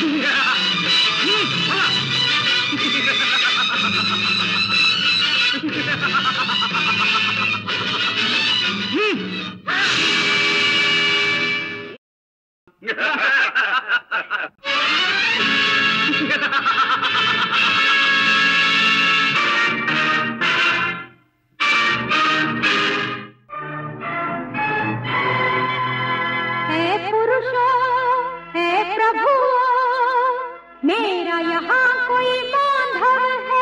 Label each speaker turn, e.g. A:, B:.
A: Yeah. शौर्य हे प्रभु मेरा यहाँ है बांधव सिंह